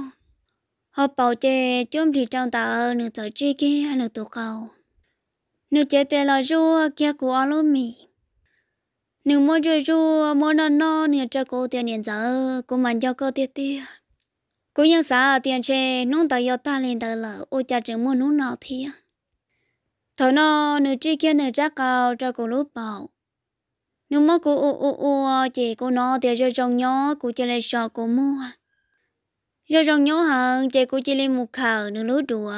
họ bảo chế chôm thì trong tờ nữ dở chi kia nữ tổ cầu. Nữ chế tê là ru kia của alo mì. Nữ mua chơi ru mua nó nó nữ cho cô tiền nhận giờ cô mang cho cô tiền tiền cô ยัง xã tiền chế nông tài yo ta lên tờ là ô cha chừng mua nông nào thì thọ nó nữ chi kia nữ chắc cao cho cô lúc bảo nửa mà cô ô ô ô chị cô nó thì chơi trong nhỏ cô chơi lấy sọ cô mua rồi trong nhỏ hơn chị cô chỉ lên một khờ nữa lúa đùa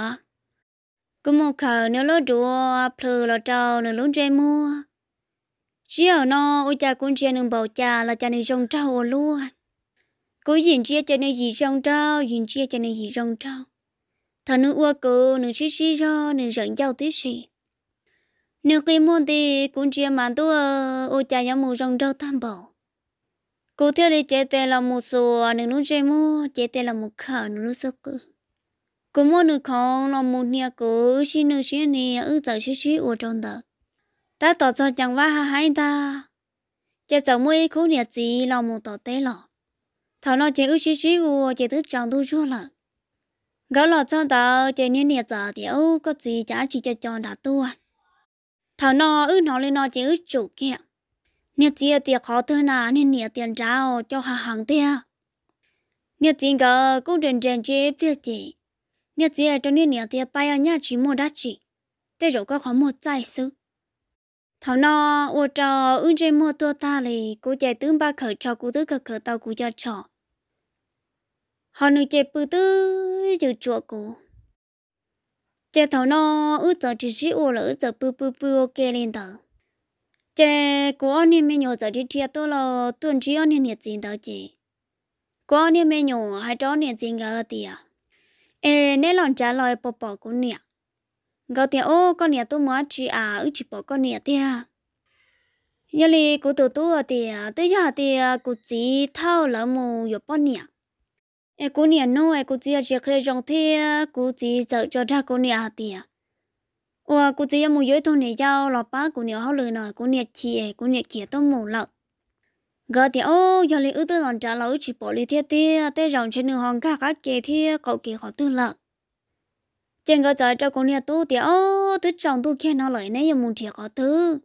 cô một khờ nữa lúa đùa phừ là trâu nữa lúa trên mua chỉ ở nó ôi cha cũng chia nương bầu cha là cha nên trong trâu luôn cô nhìn chia cho này gì trong trâu, nhìn chia cho này gì trong trâu. Thằng nữ ua cô nữ xí xí cho nữ rận giao tí xì. Nữ khi muốn thì cũng chia mà tôi ôi cha nhau mù rong trâu tam bầu cô theo đi chế tê là một số nương nút chế mu chế tê là một khở nương nút sức cô mua nương không là một nhà cô xin nương xin nè ư giờ xí xí ở trong đó ta tỏ cho chẳng va ha hay ta. Chế giờ mua khô nhà gì là một tỏ tê lọ. Thảo nó chế ư xí xí của chế thức trong tu chua lợ gỡ lọ cho tao chế nên nhà giờ thì ô có gì chả chỉ cho chọn đã tu à thảo nó ư nó lên nó chế ư chủ kia nhà chia tiền khó thơ nào nên nhà tiền trao cho hà hàng tia nhà tiền gờ cũng trên trên chế biết chị nhà chia cho nên nhà tiền bay ở nhà chỉ mua đắt chị để rồi có khó một giải sự thảo nọ ô trò ứng trên mua tua ta lì cô chạy tướng ba khởi cho cô tứ khởi khởi tàu cô cho trò họ nữ chạy bự tư giờ chuột cô chạy thảo nọ ư giờ chỉ chỉ ô là ư giờ bự bự bự ok lên tàu chế cô anh em mình nhớ giờ đi chia tôi là tuần chỉ anh em nhiệt tình đó chị cô anh em mình nhớ hai cháu nhiệt tình cái gì à ê nếu lòng trả lời bỏ bỏ cô nè gạo tiền ô con nè tôi mới chỉ à ư chỉ bỏ con nè tiền giờ li cô tự tu à tiền tới giờ tiền cô chỉ thao lỡ mù yếu bỏ nè ê cô nè nô ê cô chỉ chỉ khi trong thế cô chỉ sợ cho ra cô nè tiền và cô chỉ một giới thôi này giao lọ bá của nhiều hậu lừa nọ của nhiệt chị của nhiệt kia tôi mù lợ. Gỡ thì, ô, giờ lấy ưu tư lòng trả lỡ chỉ bỏ lý thiết tê tê rồng trên đường hòn cả các kề thì cậu kia khó tư lợ. Trên gỡ trời cho cô nhiệt tu thì, ô tứ rồng tu kia nó lời nấy giờ muốn thiệt có tư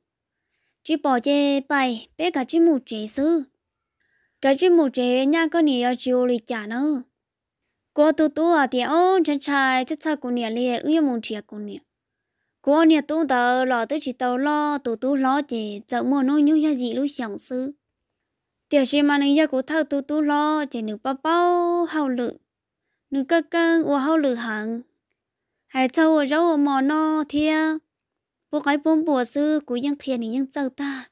chỉ bỏ chê bài bé cả chỉ một chế sư cả chỉ một chế nha có nhiều chiều lý trả nữa cô tu tu à thì, ô, chân trai chắc sao cô nhiệt liền ưu muốn thiệt cô nhiệt nhà cô nhà tu tờ lò tới chỉ tàu lo tu tu lo chỉ chợ mua nô nhu ya gì lúc sáng sư tiểu sĩ mà nương ya cô thao tu tu lo chỉ nương bao bao hao lự. Nương cơ cơ và hao lự hẳn. Hay thâu ở rau ở mò no, thia. Bố cái bốn bùa sư của dân thiền này dân châu ta.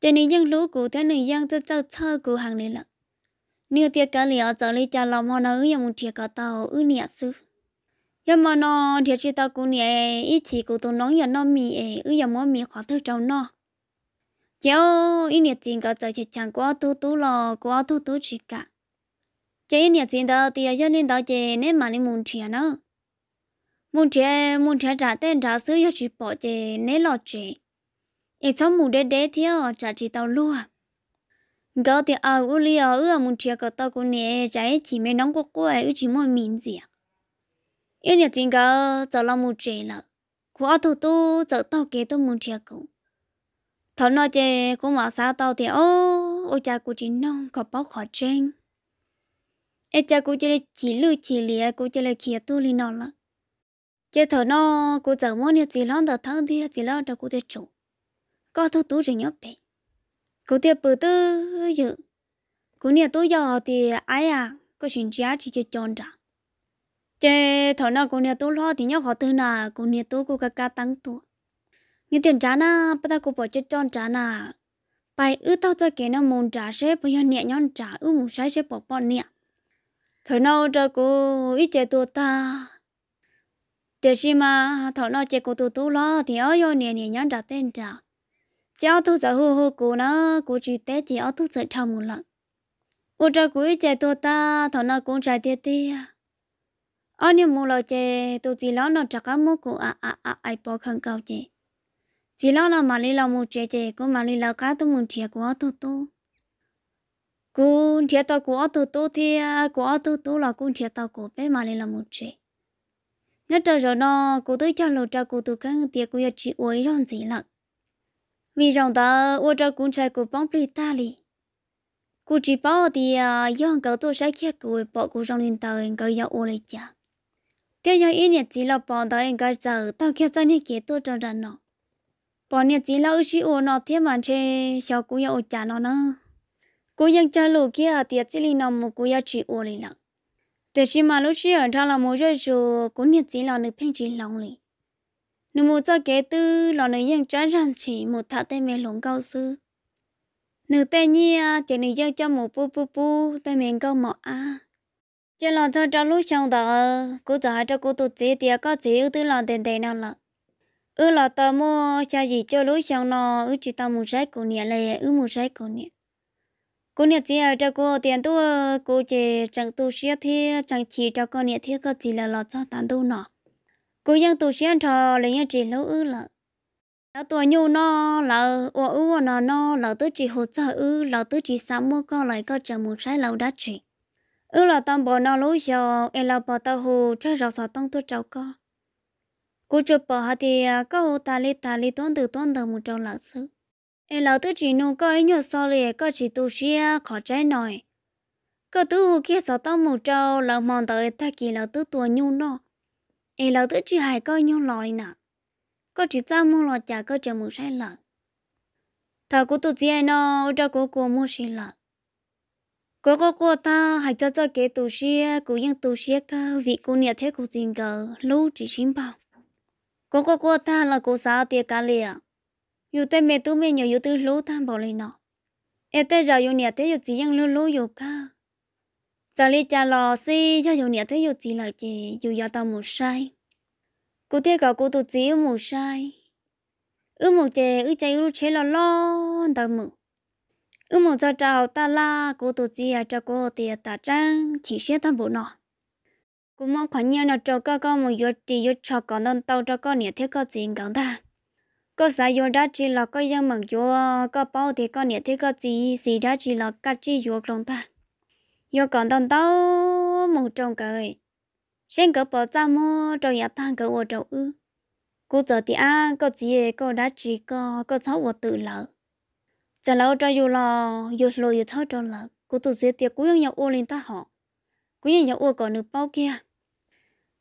Cho nên dân lũ của thế này dân châu châu thơ của hàng này là nếu tiệc cả liệu giờ lấy cha lòng họ nói yang một tiệc cả tàu ư nhẹ sư giờ mà nó thì chỉ tao cũng nhẹ ít thì cũng tụi nói giờ nó mì ấy ư giờ mà mì khó thử trong nó giờ ít nhiệt tiền cả giờ chỉ chẳng quá tu tu lo quá tu tu chỉ cả giờ ít nhiệt tiền đó thì giờ lên đó chỉ nên mà lên muốn chuyện nữa muốn chuyện muốn chuyện trả tiền trả ซื้อ giờ chỉ bỏ chỉ nên lo chỉ ít xong muốn để để theo trả chỉ tao luôn gạo thì ở u li ở ư muốn chuyện cả tao cũng nhẹ trái chỉ mấy nóng quá quá ư chỉ mua miếng gì à yên nhà tiền cả giờ là một trẻ là của ở thủ tu giờ tao kế tôi muốn trẻ cũng thằng nói mà tao thì ô ô cha của chị non có bao khó tranh ê cha của chị chỉ lưu chỉ lìa của chị là kia tu li là chè thằng nó của giờ muốn nhà gì lo được thằng thì chỉ lo cho của thế chủ có thủ tu rồi nhớ bé của thế bự tư dự của nhà tôi giờ thì ai à có chuyện chỉ cho chọn ra chế thọ nào cô nhà tôi lo, thì nhau họ tư nào cô nhà tôi cô cả cả tăng tuổi như tiền trả na bắt đầu cô bỏ chết chọn trả na bài ư tao cho cái nó muốn trả sẽ bây giờ nhẹ nhõm trả, ư muốn sai sẽ bỏ bỏ nhẹ thọ nào cho cô ít chế tôi ta. Thế gì mà thọ nào chế cô tôi tôi lo, thì ở yo nhẹ nhẹ nhõm trả tiền trả. Cháu tôi sợ hô hô cô nó cô chỉ té thì ở tôi sợ thầm một lần cô cho cô ít chế tôi ta thọ nào cũng trả tiền tiền Ờ, anh em mua lo chè tôi chỉ lo nó chắc ăn mua của à à à ai bỏ khăn cao chè. Chỉ lo nó mà đi lo mua chè chè, cũng mà đi lo cá tôi muốn chè của tôi tôi cũng chè tao của tôi tôi thì à, của tôi tôi là cũng chè tao của bé mà đi lo mua chè. Nhất trời rồi nó cô tôi cho lo cho cô tôi cái tiệc cô chỉ uống rồi gì lận vì rằng ta uống cho cũng chè của bóng bì ta li cô chỉ bảo thì à do cậu tôi sẽ kia cô bỏ cô trong điện tàu cậu yêu uống lại chả tiêu giờ ít nhiệt chỉ là bỏ đó anh cái giờ tao kia cho nên kia tôi cho rằng nó bỏ nhiệt chỉ là chỉ ô nó thêm mà chơi sao cũng yêu trả nó nữa côยังchơi lù kia tiệt chỉ li nó một cô yêu chỉ ô li lắmแต่ชิมาลูกเชื่อถ้าเราโมจะจูกูเนี่ยจีเราในเพ่งจีลองเลยหนูโมจะเกตื้อเราในยังจ้าจันฉีหมดท่าเต้เมหลงเก้าซื้อหนูเต้เ giờ là cho cho lúc xong đó cô giờ hai cho cô tụt chế thì có chế ưu tư là đền đền nào là ư là tao mua cha gì cho lúc xong nó ư chỉ tao muốn sách của nhẹ lệ ư muốn sách của nhẹ cô nhẹ chỉ cho cô tiền tu cô chỉ chẳng tu sĩ thì chẳng chỉ cho cô nhẹ thì có gì là lo cho tàn tu nọ cô dân tôi sĩ cho lấy nhẹ chỉ lâu ư là nó tuổi nhu nó là ủa ư nó nó là tứ chỉ hỗ trợ ư là tôi chỉ sắm mua con lại có chẳng muốn sách lâu đã chỉ ư là tao bỏ nó lối giờ em là bỏ tao hồ cho rõ sợ tông tôi cháu con cô chụp bỏ hạt thì à, có hồ ta li ta li toán từ toán từ một trâu lạc sư em là tôi chỉ nụ có ấy nhiều so lì, có chỉ tu xia à, khó trái nổi có tu hồ kia sợ tông một trâu là mòn tới ta kỳ là tu tuổi nhu nó em là tôi chỉ hài coi nhu lòi nè có chỉ ra mua lò chả có chờ một sai lợn. Thà cô tụt gì nó cho cô cô mua xí lợn cô cô cô ta hãy cho cho cái tụ xe cô yên tụ xe cả vì cô nhà thế cô tình cờ lâu chỉ xin bảo cô cô cô ta là cô sao tiệt cả liền dù tên mẹ tôi mẹ nhiều dù tư lâu tham bảo lên nó em tên giờ dù nhà thế dù chỉ yên lâu lâu dù cả giờ đi cha lò xí cho dù nhà thế dù chỉ là chị dù giờ tao một sai cô thế cả cô tụt chỉ một sai ư một chè ư chạy ư chế là lo tao mượn ư một cho cháu ta la cô tổ chi à cho cô thì ta trang chỉ xe ta bộ nọ. Cô mong khoản nhau nó cho các con một giờ chỉ giờ cho con đơn tàu cho con nhẹ thế có gì cả ta. Có sai giờ đã chỉ là có dân mừng giờ có bao thì con nhẹ thế có gì gì đã chỉ là cắt chỉ giờ trong ta. Giờ còn đơn tàu một trong cái sen cỡ bỏ ra mua cho nhà thang cỡ ở chỗ ư. Cô giờ thì à có gì cô đã chỉ có có cháu của tự lợi giờ lâu cho dù là dù lo dù thôi cho là cô tự sẽ tiệc cũng nhau ô lên ta họ cũng nhau ô còn được bao kia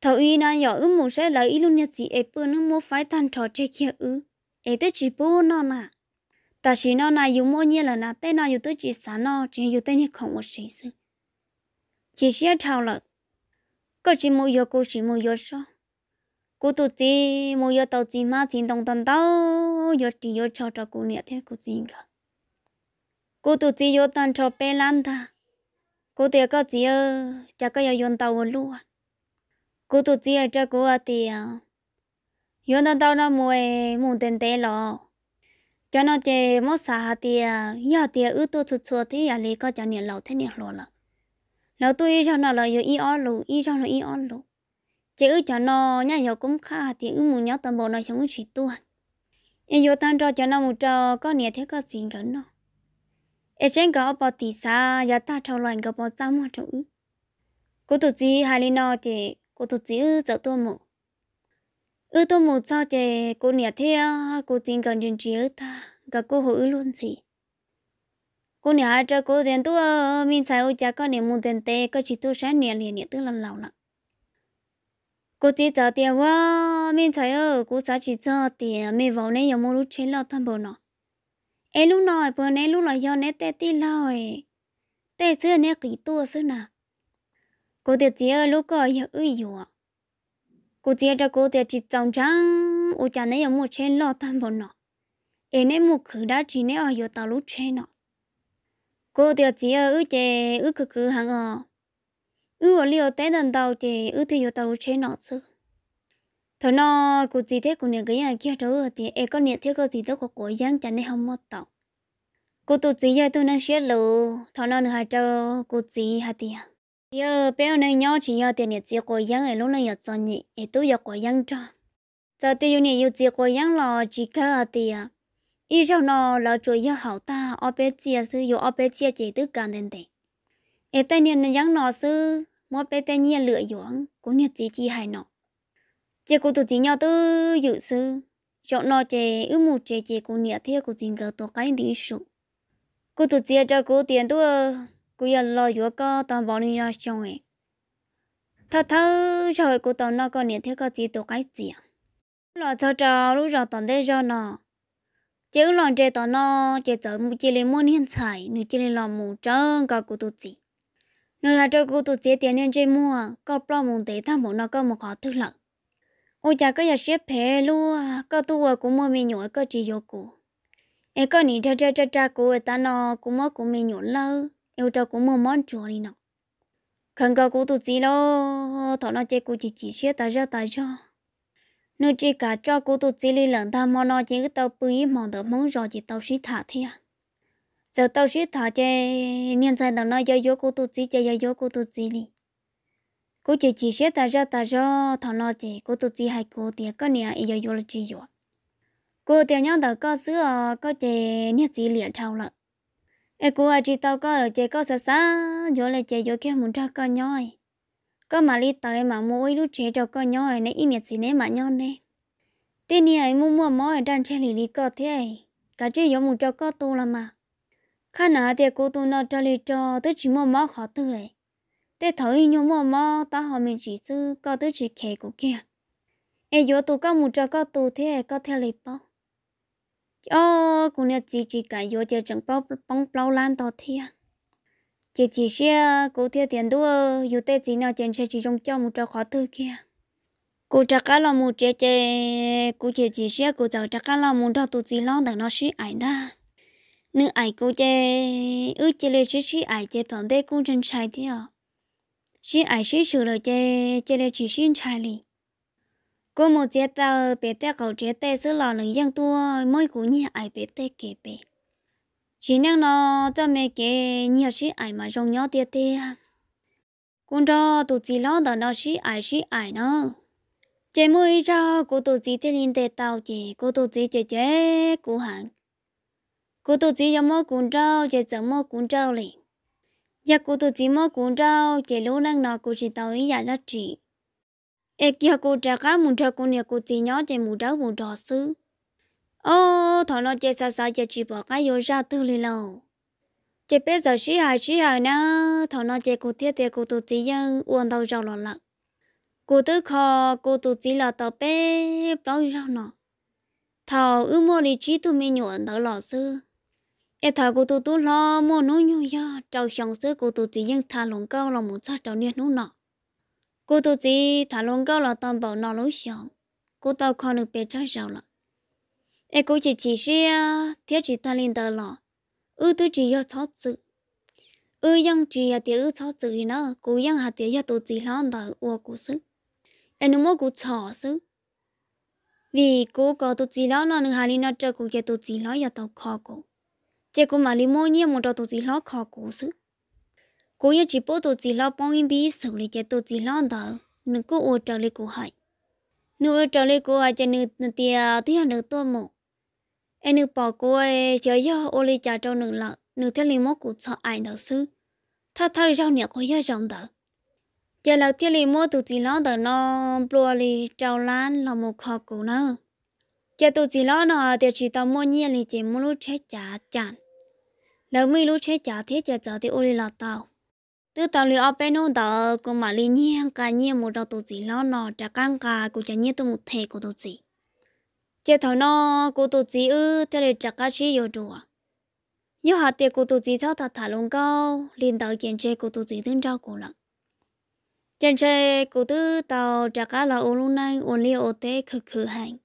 thầu y na nhỏ ư một sẽ lấy luôn nhật gì ép bữa nước mua phải tan trò chơi kia ư ấy tới chỉ bố nó nà ta chỉ nó nà dùng mua nhiều là nà tên nà dùng tới chỉ sáng nó chỉ dùng tên này không một gì sự chỉ sẽ thao lợi có chỉ mua yo cô chỉ mua yo sao cô tụt chỉ mua yo tàu chỉ mà chỉ đồng tần tàu yo chỉ yo cho cho cô nhẹ thế cô chỉ cả cô tụt chỉ yo tan cho bé lan ta cô tiệt có chỉ ơ chả có yêu yon tàu luôn. Cô tụt chỉ ở cho cô ở tiệt yon tàu tàu nó mua mua tiền tệ lo cho nó chơi mất xa tiệt giờ tiệt ư tôi chụt chụt thì à lấy có cho nhiều lâu thế nhiều lo là lâu tôi cho nó là yêu y on lu y cho nó y on lu chỉ ư cho nó nhà yo cũng khá thì ư muốn nhớ toàn bộ nó sống chỉ tuần em yo tan cho cho nó một trò, có nhiều thế có gì cả nó em trên có bao tỷ xa giờ ta thâu lại có bao trăm mà trâu cô tụt gì hai li nó chị cô tụt gì ư sợ tôi mù ư tôi mù cho chị cô nhẹ thế cô tin gần chuyện chị ư ta cả cô hữu luôn gì cô nhà cho cô tiền tu mình xài ôi cha có niềm muốn tiền tệ có chỉ tôi sáng niệm liền niệm tức lần lâu lắm cô chỉ trả tiền quá mình xài ơ cô sao chỉ cho tiền mình vào này giờ mua lúc chế lo thăm bò nó em lúc bữa nay lúc là do nét tệ tí lo ấy xưa nét kỹ tua xưa nè cô tiền chỉ ơ lúc có giờ ư dụ cô chỉ cho cô tiền chỉ trồng trắng ô cha này mua trên lo thằng bò nọ, em này mua khử đã chỉ này ở giờ tao lúc chơi cô tiệt chỉ ư chè ư cực cực hàng ờ ư ở liều té đần đầu chè ư thì tàu trên nọ chứ thôi nó cụ gì thế cụ niệm cái nhà kia đâu thì em có niệm thế cái gì đó có cố gắng chẳng nên không mất tao cụ tụt gì giờ tôi đang xé lù thằng nó hai trâu cụ gì hai tiền giờ béo này nhỏ chỉ giờ tiền nhận chỉ cố gắng ấy lúc này giờ cho nhị em tôi giờ cố gắng cho giờ tôi yêu nhận yêu chỉ cố gắng là chỉ cả hai tiền ý sau nó là chủ giờ hậu ta ở bên chia sư yo ở bên chia chỉ tức cần đến đấy ở tay niên này nó sư mỗi bên tay niên lựa dưỡng cũng như chỉ chỉ hay nó chị cô tụi chị nhau tư dự sư chỗ nó chị ước một chị chị cô nhẹ thế cô tình cờ tổ cái đi số cô tụi chị cho cô tiền tu cô giờ lo yo có tao bảo đi ra xong ấy. Thà thà rồi cô tao nó có nhẹ thế có chỉ tổ cái gì à là cho cho lúc rồi tao đây cho nó. Chứ lòng chị tao nó chị tao một chị lên muốn hiện tại nữa chị lên làm một trơn cả cô tụt chị. Nữa là cho cô tụt chị tiền nên chị mua có bao một tế tham một nó có một khó thức lặng lận ôi cha có giờ xếp phê luôn à. có tuổi cũng mua mình nhỏ có chỉ vô cổ, em có nhìn cho cho cho cổ cụ ta nó cũng mua cũng mình nhỏ lâu yêu cho cũng mua món chùa đi nó không có cổ tụt gì đâu thọ nó chơi cổ chỉ chỉ xếp ta ra ta cho nếu chỉ cả cho cổ tụt chỉ li lần tham mà nó chỉ tao bưởi mong được mong rồi chỉ tàu sĩ thả thế à. Giờ tao suy thả chơi nhân sai đó nó giờ vô cô tu chỉ chơi vô cô tu chỉ đi cô chỉ chỉ sẽ ta ra ta ra thằng nó chỉ, cô tự chỉ hay cô thì có nhà giờ yo là chỉ yo cô thì nhau đó có sữa ờ, có chỉ niên chỉ liền thâu lận. Ê, cô à chỉ tao có là chỉ có sợ sợ vô là chỉ vô kia muốn cho con nhoi. Có mà đi tới mà mua lúc chơi cho con nhoi này ít nhiệt gì này mà nhon này tên này mua mua mỏi ở trên chơi lì lì có thế cả chơi yo muốn cho có tu là mà. Khi nào thì cô tu nó cho lì cho tới chỉ mua mỏ khó tư để thấy nhau mò mò, ta họ mình chỉ sư, có tới chỉ kể của kia ê yo tu có muốn trò có tu thế, có theo lì bao ô cô nè chỉ chỉ cả yo chơi chẳng bao bóng bao lan to thế chỉ chỉ xe, cô theo tiền đua, dù tê chỉ nào trên xe chỉ trong cho một trò khó tư kia. Cô trả cá là một chế chế cô chỉ chỉ xe, cô giàu trả cá là một trò tu chỉ lo đằng nó sĩ ảnh đó nữ ai cô chế ư chế lệ sĩ sĩ ai chế thằng đây cũng chân sai thế à chỉ ai sĩ sửa rồi chế chế lệ chỉ xin sai li cô một chế tao bé té cầu chế té sửa lò lần dân tua mỗi cú nhẹ ai bé té kể bé chỉ năng nó cho mẹ kể nhiều sĩ ai mà rong nhỏ tiệt tiệt con cho tụi chỉ lo đó nó sĩ ai sĩ ai nó chế mới cho cô tụi chỉ tên linh tệ tao chị cô tụi chỉ chế chế cô hẳn. Cô tôi chỉ có mua cuốn trâu chế chẳng mua cuốn trâu liền giờ cô tôi chỉ mua cuốn rau chỉ lúc năng nọ cô chỉ tao ý giả ra chỉ ê, kia cô trả cá muốn cho cô nhà cô chỉ nhỏ chỉ muốn rau muốn trò sư ô, thọ nó chỉ xa xa chỉ chỉ bỏ cái vô ra tư lì lâu chỉ bây giờ xí hài xí hài nè thọ nó chỉ cô thiết thì cô tôi chỉ dân uống đầu rau lọ lợ cô tư kho, cô tôi chỉ là tao bé bao rau nọ. Thọ, ư mua đi chỉ tụi mình nhuận đó lọ sư e thà cô tu tu lo mua núi nhu ya trâu xong sữa cô tu chỉ nhưng thà lồng cao là một sát trâu niên nú nọ. Cô tu chỉ thà lồng cao là toàn bảo nọ lối xong cô tao khó được bé trái rau là e cô chỉ chỉ xe à, thiết chỉ ta lên tờ lọ. Ư tư chỉ ya thoát sự. Ư yang chỉ ya à, tiệt ư thoát sự đi nó cô yang hà tiệt ya tu chỉ lo tờ uo cô sức e nó mua cô chỏ sức vì cô có tu chỉ lo, nó nữa hà li nó cho cô kia tu chỉ lo ya tao khó cô chỉ cô mà li mua nhiều một trò tu lo khó cố sự cô yêu chỉ bảo tu lo bông in bí, xử lý cái tu lo đó nữ cô ô trở lại cô hỏi. Nữ ô trở lại cô cho nên nữ tia tia nữ tua mộ. Em nữ cô ấy chờ do ô li trả cho nữ lợ nữ theo li mua cụ sợ anh đó sư thà thà rau nhẹ cô yêu rong đó. Giờ là theo li mua tu chỉ lo đó, nó bùa lì trâu lan là một khó cố nữa giờ tu chỉ lo nó thì chỉ tao mua nhiên lì chỉ mua lúc chết chả chán lỡ mi lúc chết chả thế chả chả thì ôi là tàu từ tàu li ở bên nó đó cũng mà li nhiên, cả nhiên một đầu tổ gì lo nọ, chả căng cả cô chả nhiên tôi một thể của tổ gì giờ thằng nó, cô tổ gì ư, thế là chả cá chi yêu đùa. Yêu hạt tiền cô tổ gì cho thật thả lông cao liền tàu kiện chơi cô tổ gì tương trao cô lận kiện chơi cô tư tàu, chả cá là ô luôn nay ô li ô tê khử khử hành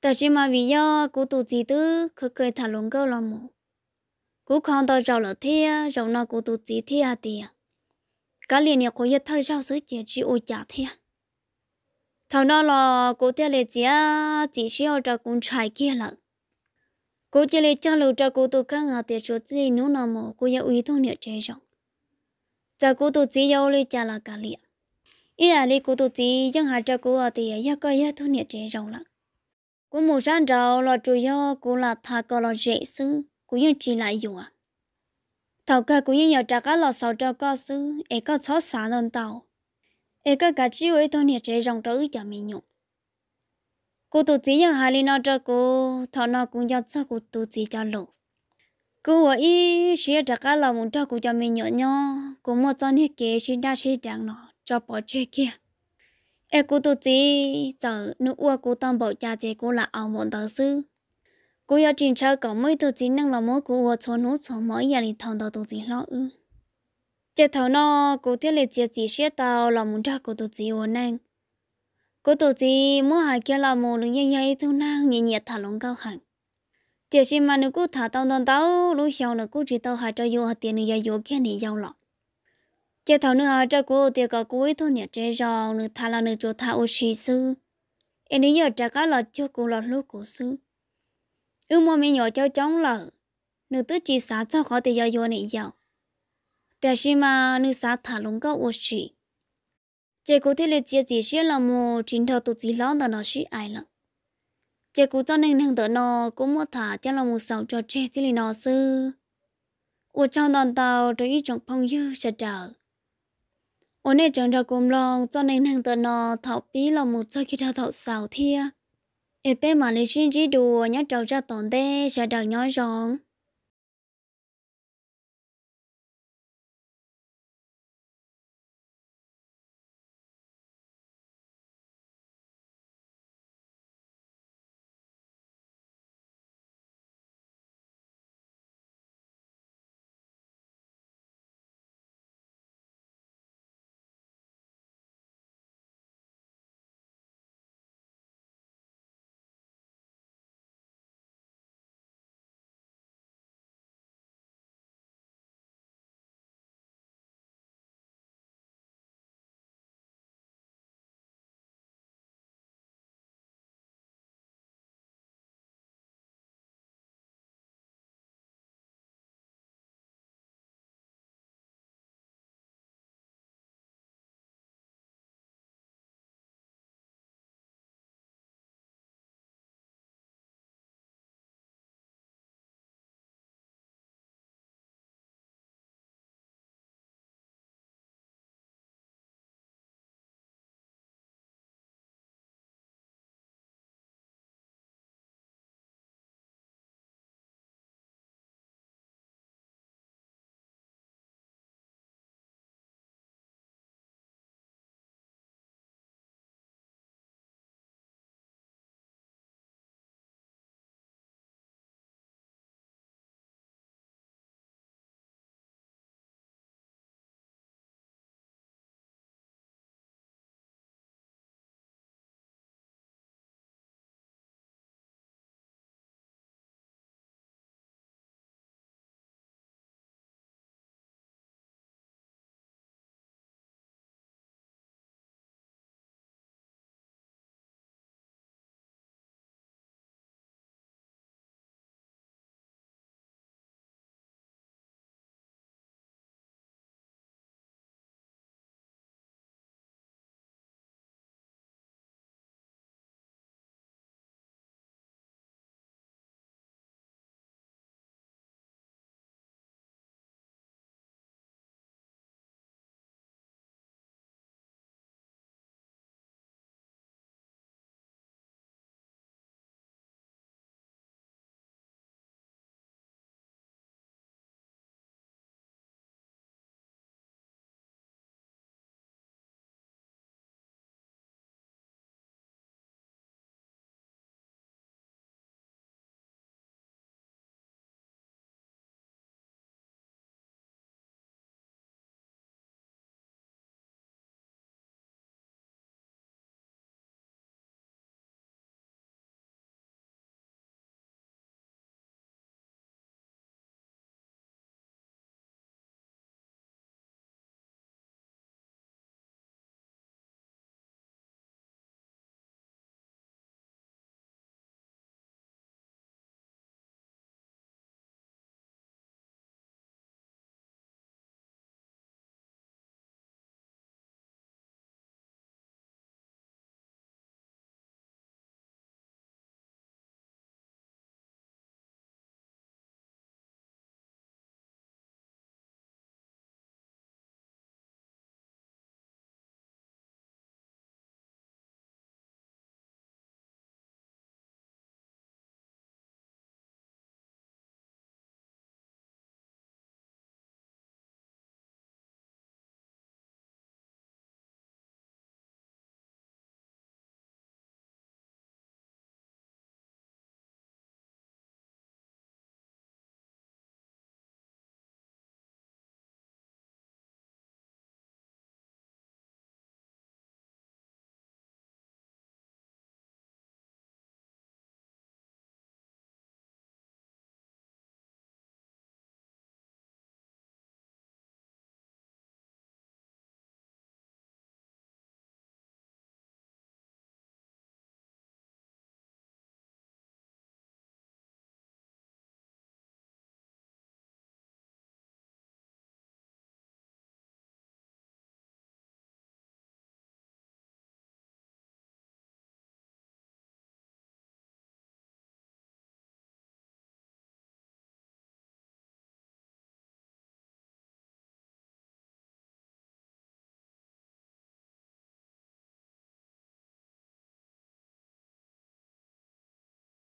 tại sao mà vì do cô tổ gì tư khử khử thả lông cao là một cú con tao rau lỡ thế rau nó cú tụ thế à tiệt cả liền nhà cô yết thay rau sứ chỉ chỉ ô chả thế à. thằng nó là cô thế lệ chỉ chỉ xíu cho cũng trái kia lận. Cô chỉ lệ cho lù cho cô tụ các à tiệt số gì nữa nó mò cô yết uy thông nhẹ chế rau giờ cô tụ chỉ yêu lệ chả là cả liền ý là lệ cô tụ chỉ chẳng hạt cho cô à tiệt yết coi yết thông nhẹ chế rau lận. Cô một sáng rau là chủ yếu cô là thà cô là dễ sư cũng yên chỉ lại dùng à thầu cơ cũng yên nhiều trả cá lò sầu cho cơ sư ấy có xót xả lên tàu ấy có cả chiếu ấy thôi nhiệt chế rong trâu cho mình nhục cô tụt chỉ yang hai nó cho cô thọ nó cũng cho cho cô tụt chỉ cho lộ cô ở ý sẽ trả cá lò muốn cho cô cho mình nhục nhо cô một cho nhiệt kế xin đa xin chẳng nó cho bỏ chơi kia ấy cô tụt chỉ giờ nữ ua cô tâm bảo cha chế cô là ao một tờ sư cô yêu trình chơi có mấy thứ gì năng là mỗi cô ở chỗ nốt chỗ mỗi nhà đi thằng đầu đó gì lo ư chế thầu nó cô thiết lệ chế chỉ sẽ tao là muốn cho cô tổ gì ổn năng cô tổ gì mỗi hai kia là một đứa nhẹ nhảy thu năng nhẹ nhẹ thả lỏng cao hẳn tiền xin mà nếu cô thả tao tao tao lúc sau là cô chỉ tao hai cho vô hạt tiền nữa vô kia này giàu lọ chế thầu nữa cho cô tiền cả cô ấy thôi nhẹ chế rồi nữa thả là nữa cho thả ô xí sư em đi giờ trả cá là cho cô là lúc cổ sư ư mua mình nhỏ cho chống lợ nữ tư chỉ xá cho khó thì giao vô này giàu แต่ชิมานึกสาถาลงก็อวชีเจ้ากูที่เลี้ยเจียจีเชี่ยละโมจินเธอตุจีล้อแต่นอชีไอละเจ้ากูตอนหนึ่งหนึ่งตัวนอกูมัวถาเจ้าละโมสาวจอเชจิลีนอซื้ออวดจังตอนเตาตัวอีจงพงยื้อชะเดาโอเน่จังจะกุมลองตอนหนึ่งหนึ่งตัวนอเถาปีละโมเจ้าคิดเธอเถาสาวเทีย ebe mà lấy xin chỉ đồ nhớ trong ra tổn đê sẽ đào nhói rong